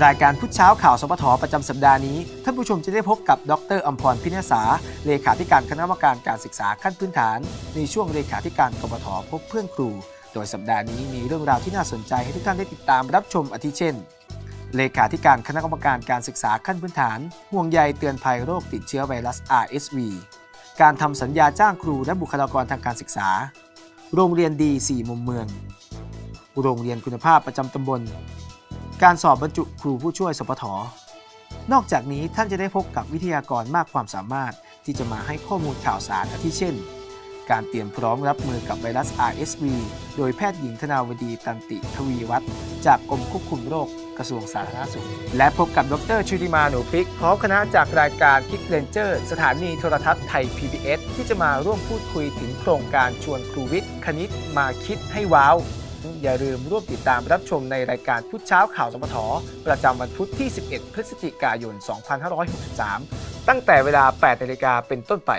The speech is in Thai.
รายการพุชเช้าข่าวสปทประจำสัปดาห์นี้ ท่านผู้ชมจะได้พบกับดรอัมพรพินสาเลขาธิการคณะกรรมการการศึกษาขั้นพื้นฐาน ในช่วงเลขาธิการกบทพบเพื่อนครู โดยสัปดาห์นี้มีเรื่องราวที่น่าสนใจให้ทุกท่านได้ติดตามรับชมอาทิเช่น เลขาธิการคณะกรรมการการศึกษาขั้นพื้นฐาน ห่วงใยเตือนภัยโรคติดเชื้อไวรัส RSV การทำสัญญาจ้างครูและบุคลากรทางการศึกษา โรงเรียนดี 4 มุมเมือง โรงเรียนคุณภาพประจำตำบล การสอบบรรจุครูผู้ช่วยสพฐนอกจากนี้ท่านจะได้พบกับวิทยากรมากความสามารถที่จะมาให้ข้อมูลข่าวสารอาทิเช่น การเตรียมพร้อมรับมือกับไวรัส RSV โดยแพทย์หญิงธนาวดีตันติทวีวัฒน์จากกรมควบคุมโรคกระทรวงสาธารณสุข และพบกับดรชุติมาหนูพริก พร้อมคณะจากรายการ Kid Rangers สถานีโทรทัศน์ Thai PBS ที่จะมาร่วมพูดคุยถึงโครงการชวนครูวิทย์คณิตมาคิดให้ว้าว อย่าลืมร่วมติดตามรับชมในรายการพุธเช้าข่าวสมทประจำวันพุธที่ 11 พฤศจิกายน 2563 ตั้งแต่เวลา 8นาฬิกาเป็นต้นไป